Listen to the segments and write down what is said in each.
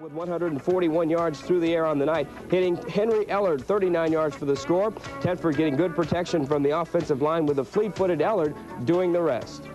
with 141 yards through the air on the night, hitting Henry Ellard 39 yards for the score. Tedford getting good protection from the offensive line with a fleet-footed Ellard doing the rest.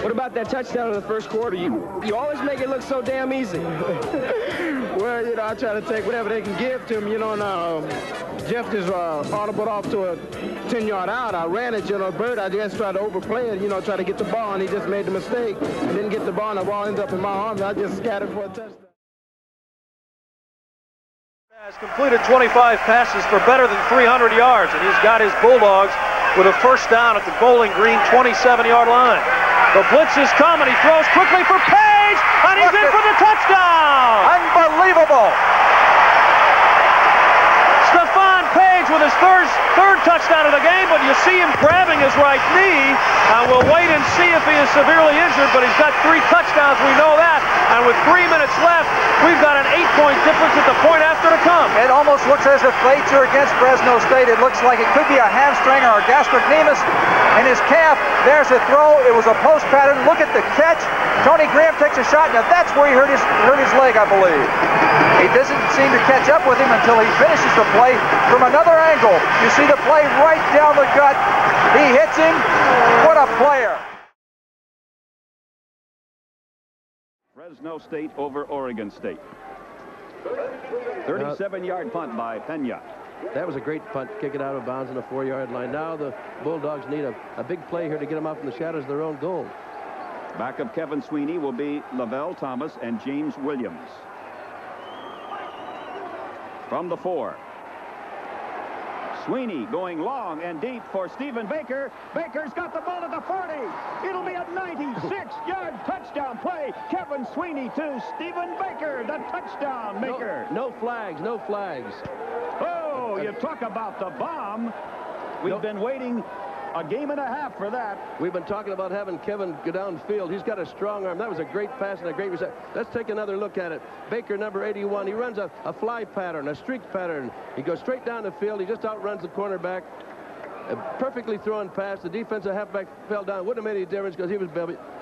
What about that touchdown in the first quarter? You you always make it look so damn easy. well, you know, I try to take whatever they can give to me, you know, and uh, Jeff just uh, audible off to a 10-yard out. I ran it, you know, Bird, I just tried to overplay it, you know, try to get the ball, and he just made the mistake and didn't get the ball, and the ball ended up in my arms. I just scattered for a touchdown. Has completed 25 passes for better than 300 yards, and he's got his Bulldogs with a first down at the Bowling Green 27-yard line. The blitz is coming. He throws quickly for Paige, and he's in for the touchdown. Unbelievable. Stephone Paige with his third, third touchdown of the game, but you see him grabbing his right knee. And we'll wait and see if he is severely injured, but he's got three touchdowns. We know that. And with three minutes left, we've got an eight-point difference at the point after to come. It almost looks as if Bates are against Fresno State. It looks like it could be a hamstring or a gastrocnemius in his calf. There's a throw. It was a post pattern. Look at the catch. Tony Graham takes a shot. Now that's where he hurt his hurt his leg, I believe. He doesn't seem to catch up with him until he finishes the play from another angle. You see the play right down the gut. He hits him. What a player. Fresno State over Oregon State. 37-yard punt by Pena. That was a great punt, kick it out of bounds on the four-yard line. Now the Bulldogs need a, a big play here to get them out from the shadows of their own goal. Back of Kevin Sweeney will be Lavelle Thomas and James Williams. From the four. Sweeney going long and deep for Stephen Baker. Baker's got the ball at the 40. It'll be a 96-yard touchdown play. Kevin Sweeney to Stephen Baker, the touchdown maker. No, no flags, no flags. Oh, you talk about the bomb. We've been waiting a game and a half for that. We've been talking about having Kevin go downfield. He's got a strong arm. That was a great pass and a great reception. Let's take another look at it. Baker, number 81, he runs a, a fly pattern, a streak pattern. He goes straight down the field. He just outruns the cornerback. A perfectly thrown pass. The defensive halfback fell down. Wouldn't have made any difference because he was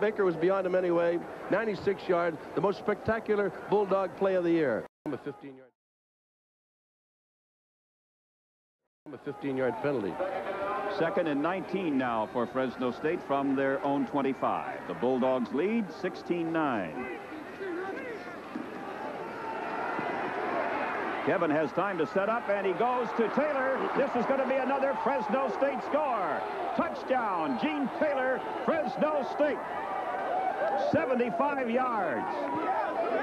Baker was beyond him anyway. 96 yards. The most spectacular Bulldog play of the year. A 15 yard. A 15-yard penalty. Second and 19 now for Fresno State from their own 25. The Bulldogs lead 16-9. Kevin has time to set up, and he goes to Taylor. This is going to be another Fresno State score. Touchdown, Gene Taylor, Fresno State. 75 yards.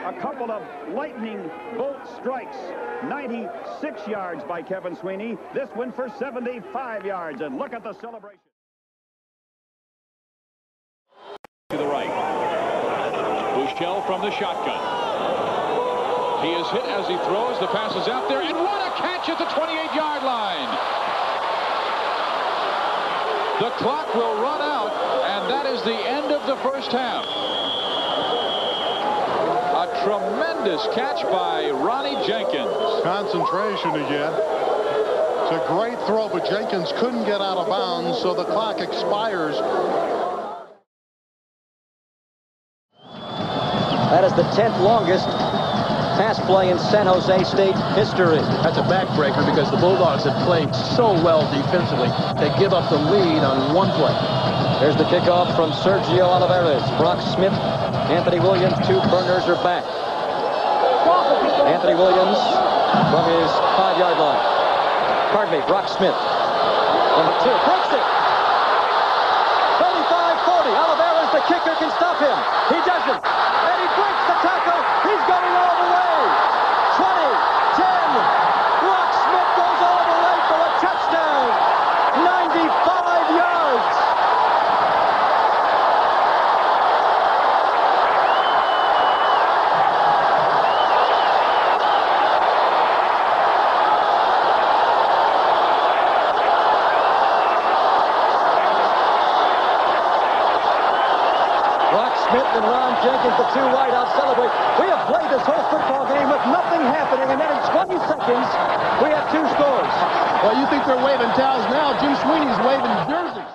A couple of lightning bolt strikes. 96 yards by Kevin Sweeney. This one for 75 yards. And look at the celebration. To the right. Buechele from the shotgun. He is hit as he throws. The pass is out there. And what a catch at the 28-yard line. The clock will run out, that is the end of the first half. A tremendous catch by Ronnie Jenkins. Concentration again. It's a great throw, but Jenkins couldn't get out of bounds, so the clock expires. That is the 10th longest pass play in San Jose State history. That's a backbreaker because the Bulldogs have played so well defensively. They give up the lead on one play. There's the kickoff from Sergio Olivares. Brock Smith, Anthony Williams, two burners are back. Anthony Williams from his five-yard line. Pardon me, Brock Smith. Number two, breaks it. 35-40. Olivares, the kicker, can stop him. He doesn't. And he breaks the tackle. He's going all the way. 20, 10. Brock Smith goes all the way for a touchdown. 95 yards. Brock Smith and Ron Jenkins, the two wideouts, celebrate. We have played this whole football game with nothing happening, and then in 20 seconds, we have two scores. Well, you think they're waving towels now. Jim Sweeney's waving jerseys.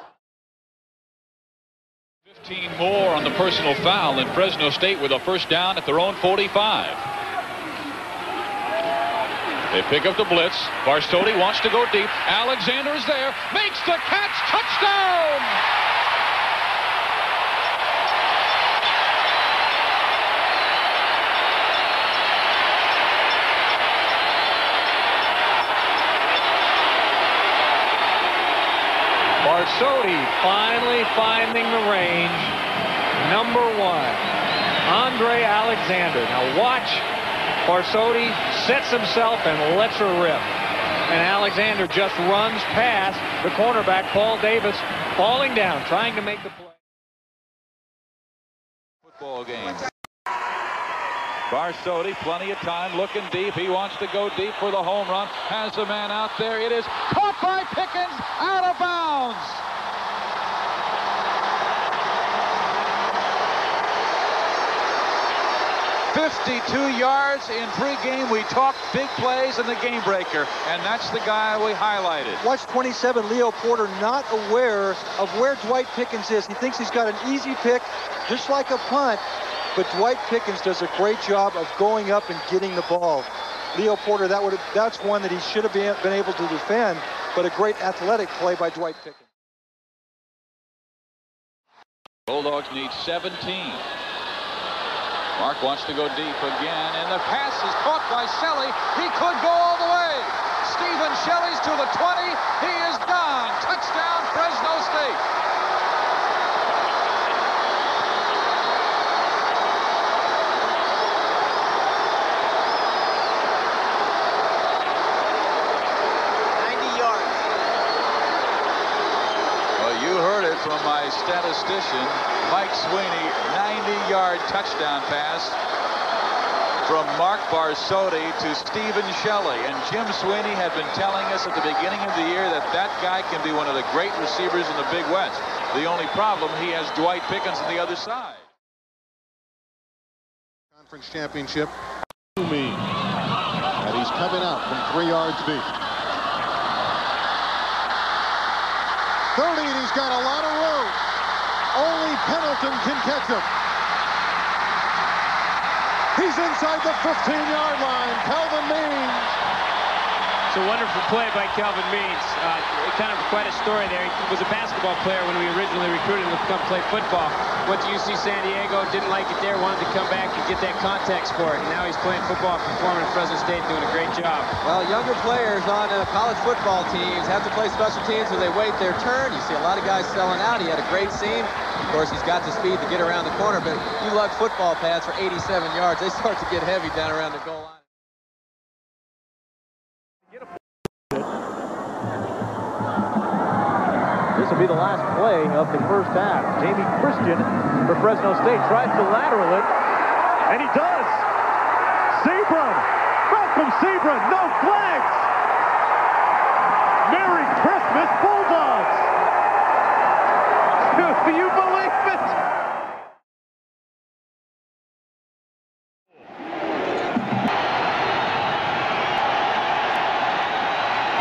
15 more on the personal foul, and Fresno State with a first down at their own 45. They pick up the blitz. Barsotti wants to go deep. Alexander is there. Makes the catch. Touchdown! Barsotti finally finding the range. Number one, Andre Alexander. Now watch Barsotti sets himself and lets her rip. And Alexander just runs past the cornerback, Paul Davis, falling down, trying to make the play. Football game. Barsotti, plenty of time, looking deep. He wants to go deep for the home run. Has a man out there. It is caught by Pickens, out of bounds. 52 yards in pregame. We talked big plays and the game breaker, and that's the guy we highlighted. Watch 27, Leo Porter not aware of where Dwight Pickens is. He thinks he's got an easy pick, just like a punt, but Dwight Pickens does a great job of going up and getting the ball. Leo Porter, that would that's one that he should have been, been able to defend, but a great athletic play by Dwight Pickens. Bulldogs need 17. Mark wants to go deep again, and the pass is caught by Shelley. He could go all the way. Stephen Shelley's to the 20. He is gone. Touchdown, Fresno State. Well, you heard it from my statistician, Mike Sweeney. 90-yard touchdown pass from Mark Barsotti to Stephen Shelley. And Jim Sweeney had been telling us at the beginning of the year that that guy can be one of the great receivers in the Big West. The only problem, he has Dwight Pickens on the other side. Conference championship. Me. And he's coming out from three yards deep. 30, and he's got a lot of room. Only Pendleton can catch him. He's inside the 15-yard line. Calvin Means. It's a wonderful play by Calvin Means. Uh, kind of quite a story there. He was a basketball player when we originally recruited him to come play football. Went to UC San Diego, didn't like it there, wanted to come back and get that contact sport. And now he's playing football, performing at Fresno State, doing a great job. Well, younger players on uh, college football teams have to play special teams where they wait their turn. You see a lot of guys selling out. He had a great scene. Of course, he's got the speed to get around the corner, but you lug football pads for 87 yards. They start to get heavy down around the goal line. This will be the last play of the first half. Jamie Christian for Fresno State tries to lateral it, and he does. Seabron, Malcolm Seabron, no flags. Merry Christmas, Bulldogs. Do you believe it?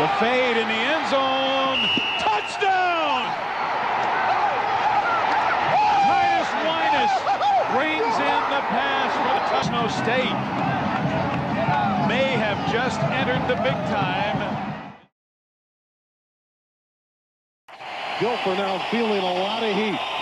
The fade in the end zone. Touchdown! Tydus Winans brings in the pass for the Fresno State. May have just entered the big time. Dilfer now feeling a lot of heat.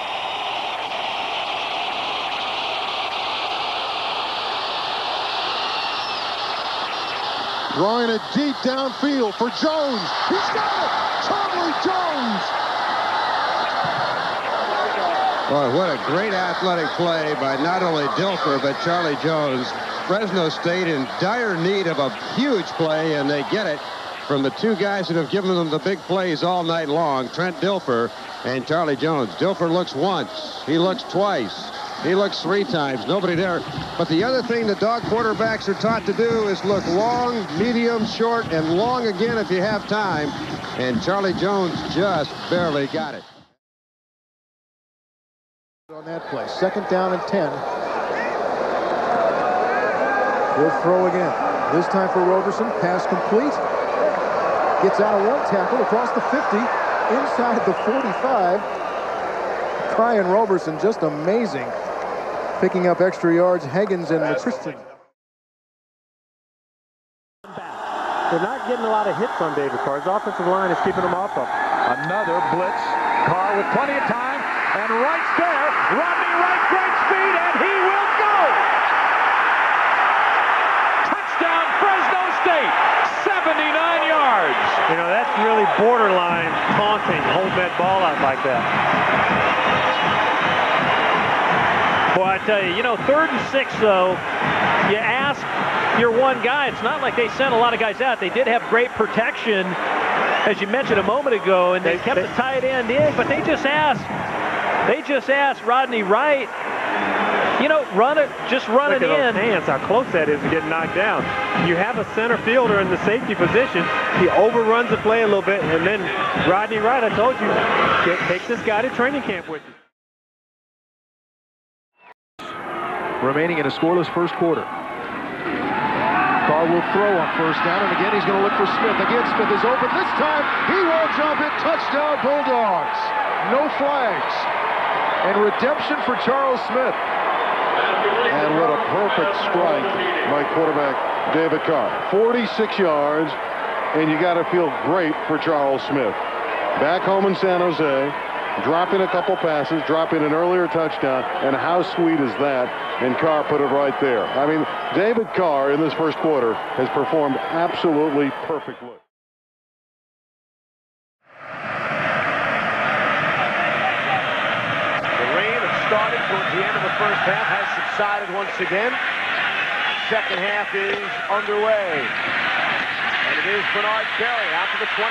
Drawing it deep downfield for Jones. He's got it! Charlie Jones! Boy, what a great athletic play by not only Dilfer, but Charlie Jones. Fresno State in dire need of a huge play, and they get it from the two guys that have given them the big plays all night long, Trent Dilfer and Charlie Jones. Dilfer looks once. He looks twice. He looks three times. Nobody there. But the other thing the dog quarterbacks are taught to do is look long, medium, short, and long again if you have time. And Charlie Jones just barely got it. On that play. Second down and 10. He'll throw again. This time for Roberson. Pass complete. Gets out of one tackle across the 50. Inside the 45. Brian Roberson just amazing. Picking up extra yards. Haggins and Christian. they're not getting a lot of hits on David Carr. His offensive line is keeping him off of him. Another blitz. Carr with plenty of time. And right there. Rodney Wright, great speed, and he will go. Touchdown, Fresno State. 79 yards. You know, that's really borderline taunting, holding that ball out like that. Boy, I tell you, you know, third and six, though, you ask your one guy. It's not like they sent a lot of guys out. They did have great protection, as you mentioned a moment ago, and they, they kept they, the tight end in, but they just asked, they just asked Rodney Wright, you know, run it, just run Look it at in. Those hands, how close that is to getting knocked down. You have a center fielder in the safety position. He overruns the play a little bit, and then Rodney Wright, I told you, takes this guy to training camp with you. Remaining in a scoreless first quarter. Carr will throw on first down, and again he's going to look for Smith. Again, Smith is open. This time he will jump it. Touchdown, Bulldogs. No flags. And redemption for Charles Smith. And what a perfect strike by quarterback David Carr. 46 yards, and you got to feel great for Charles Smith. Back home in San Jose, dropping a couple passes, dropping an earlier touchdown, and how sweet is that? And Carr put it right there. I mean, David Carr in this first quarter has performed absolutely perfectly. The rain that started towards the end of the first half has subsided once again. Second half is underway. And it is Bernard Berrian out to the 25,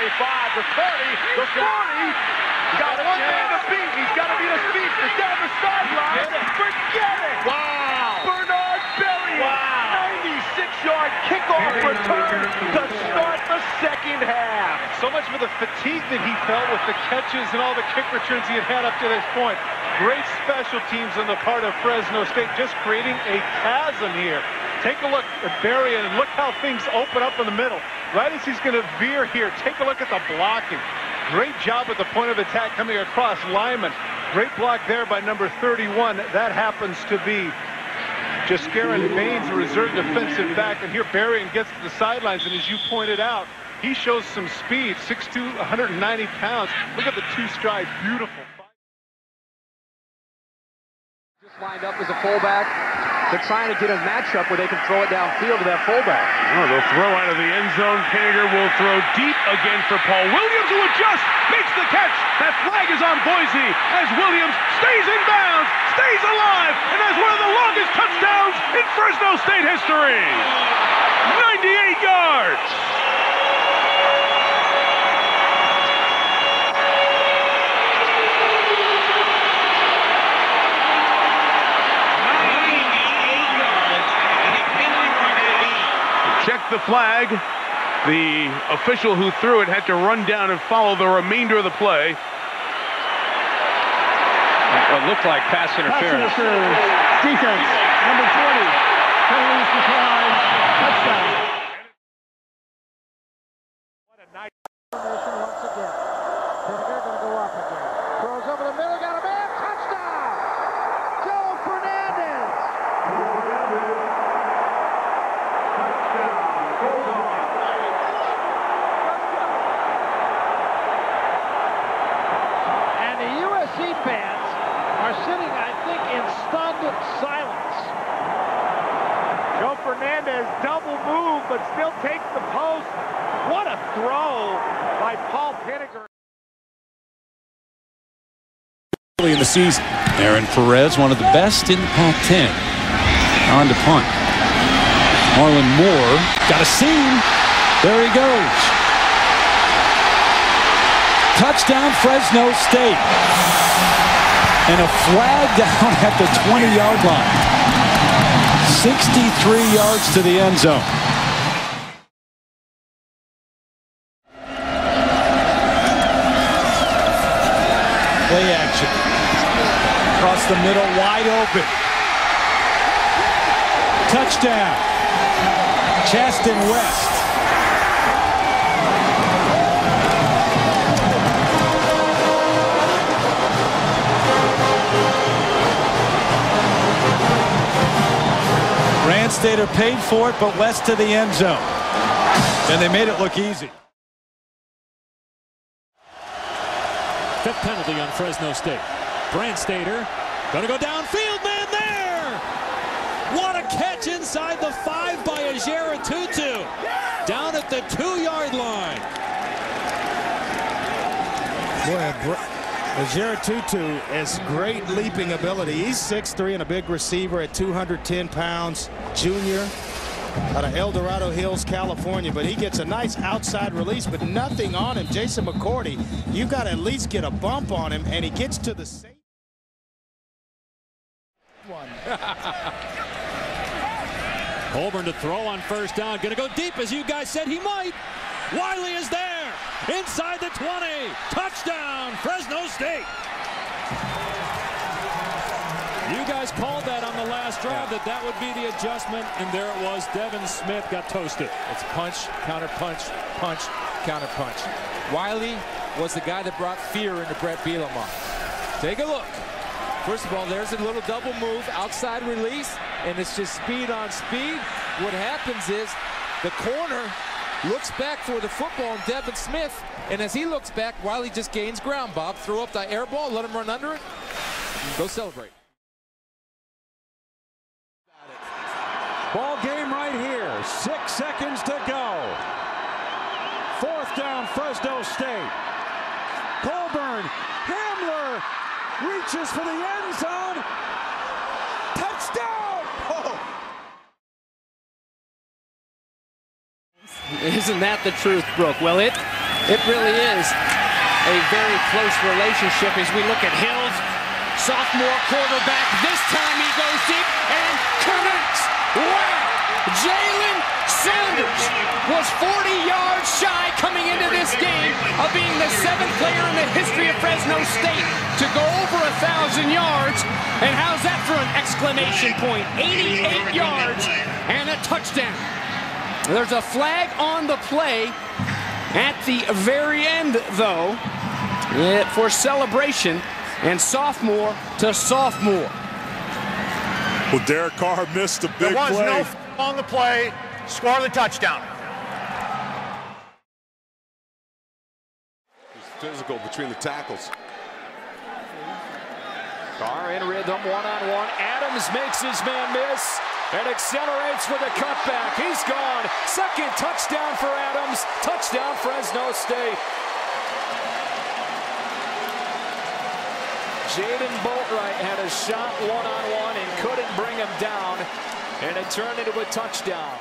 the 30, the 40, He's got one man to beat. He's got to beat a speedster down the sideline. Forget it. Wow. Bernard Berrian. Wow. 96-yard kickoff return to start the second half. So much for the fatigue that he felt with the catches and all the kick returns he had had up to this point. Great special teams on the part of Fresno State, just creating a chasm here. Take a look at Berrian and look how things open up in the middle. Right as he's going to veer here, take a look at the blocking. Great job at the point of attack coming across Lyman. Great block there by number 31. That happens to be Jaskaron Baines, a reserve defensive back. And here Berrian gets to the sidelines. And as you pointed out, he shows some speed, 6'2", 190 pounds. Look at the two strides, beautiful. Just lined up as a fullback. They're trying to get a matchup where they can throw it downfield to that fullback. Oh, they'll throw out of the end zone. Pinegar will throw deep again for Paul Williams, who adjusts, makes the catch. That flag is on Boise as Williams stays in bounds, stays alive, and has one of the longest touchdowns in Fresno State history. 98 yards. Check the flag. The official who threw it had to run down and follow the remainder of the play. What looked like pass interference. Pass interference. Defense. Number 20. Penalties decline. Touchdown. What a night. Once again. Pinegar going to go up again. Throws over the middle. Got a man. Touchdown. Joe Fernandez. And the USC fans are sitting, I think, in stunned silence. Joe Fernandez double move, but still takes the post. What a throw by Paul Pinegar. Early in the season, Aaron Perez, one of the best in the Pac-10. On to punt. Marlon Moore got a seam. There he goes. Touchdown Fresno State. And a flag down at the 20-yard line. 63 yards to the end zone. Play action. Across the middle, wide open. Touchdown. Chastin West. Brandstater paid for it, but West to the end zone. And they made it look easy. Fifth penalty on Fresno State. Brandstater going to go downfield, man there! What a catch inside the five by Ajirotutu. Down at the two-yard line. Boy, Ajirotutu has great leaping ability. He's 6'3 and a big receiver at 210 pounds. Junior out of El Dorado Hills, California, but he gets a nice outside release, but nothing on him. Jason McCourty, you got to at least get a bump on him, and he gets to the same one. Colburn to throw on first down. Going to go deep, as you guys said he might. Wylie is there. Inside the 20. Touchdown, Fresno State. You guys called that on the last drive that that would be the adjustment, and there it was. Devin Smith got toasted. It's punch, counter punch, punch, counter punch. Wylie was the guy that brought fear into Brett Bielema. Take a look. First of all, there's a little double move, outside release, and it's just speed on speed. What happens is the corner looks back for the football and Devin Smith, and as he looks back, Wylie just gains ground. Bob, throw up the air ball, let him run under it, go celebrate. Ball game right here. Six seconds to go. Fourth down, Fresno State. Colburn, Hamler reaches for the end zone. Touchdown! Isn't that the truth, Brooke? Well, it it really is a very close relationship as we look at Hills, sophomore quarterback. This time he goes deep and connects. Wow! Jalen Saunders was 40 yards shy coming into this game of being the seventh player in the history of Fresno State to go over a thousand yards. And how's that for an exclamation point? 88 yards and a touchdown. There's a flag on the play at the very end, though, eh, for celebration and sophomore to sophomore. Well, Derek Carr missed a big play. There was play. no on the play. Score the touchdown. Physical between the tackles. Carr in rhythm, one-on-one. Adams makes his man miss and accelerates with a cutback. He's gone. Second touchdown for Adams. Touchdown Fresno State. Jaden Boatwright had a shot one-on-one and couldn't bring him down, and it turned into a touchdown.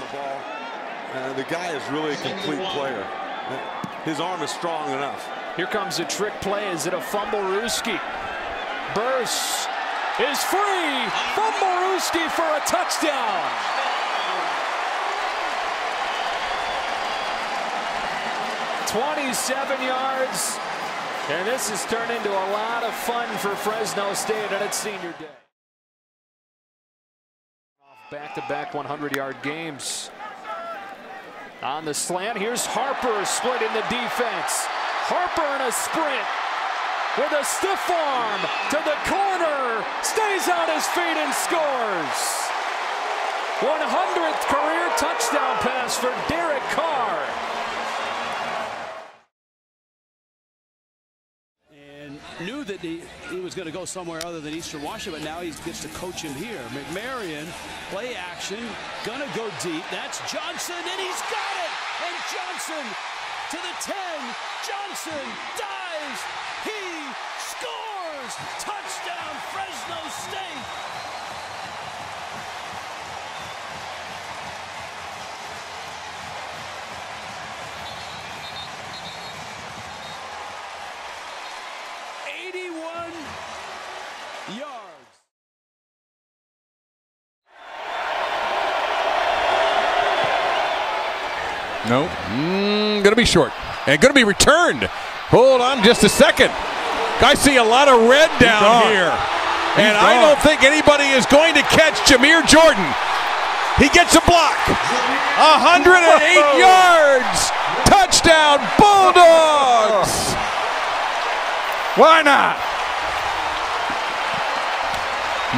On the uh, the guy is really a complete player. His arm is strong enough. Here comes a trick play. Is it a fumble, Ruski? Burst is free. Fumble Ruski for a touchdown. Twenty-seven yards, and this has turned into a lot of fun for Fresno State on its senior day. Back-to-back 100-yard games. On the slant, here's Harper splitting the defense. Harper in a sprint with a stiff arm to the corner, stays on his feet and scores. 100th career touchdown pass for Derek Carr. And knew that he, he was going to go somewhere other than Eastern Washington, but now he gets to coach him here. McMarion, play action, gonna go deep. That's Johnson, and he's got it! And Johnson to the 10. Johnson dives. He scores. Touchdown, Fresno State. Eighty-one yards. No. Mm, gonna be short. And gonna be returned. Hold on just a second. I see a lot of red down here. He's and I don't think anybody is going to catch Jameer Jordan. He gets a block. 108 yards. Touchdown, Bulldogs. Why not?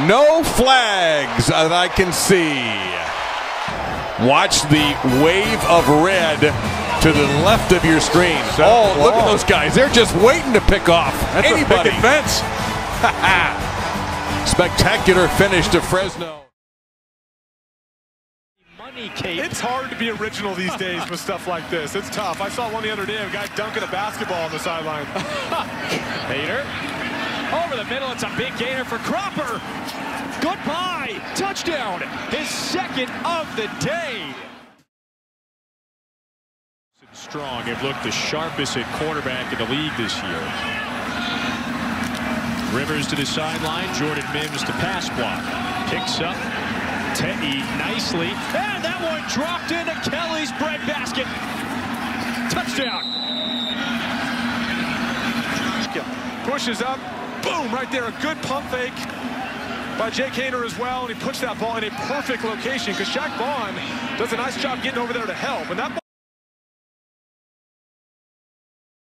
No flags that I can see. Watch the wave of red to the left of your screen. Oh, look at those guys. They're just waiting to pick off That's a anybody. picket fence. Spectacular finish to Fresno. It's hard to be original these days with stuff like this. It's tough. I saw one the other day, a guy dunking a basketball on the sideline. Haener over the middle. It's a big gainer for Cropper. Goodbye. Touchdown. His second of the day. Strong have looked the sharpest at quarterback in the league this year. Rivers to the sideline. Jordan Mims to pass block. Picks up Teddy nicely. And that one dropped into Kelly's breadbasket. Touchdown. Pushes up. Boom, right there. A good pump fake by Jake Haener as well. And he puts that ball in a perfect location because Shaq Vaughn does a nice job getting over there to help. And that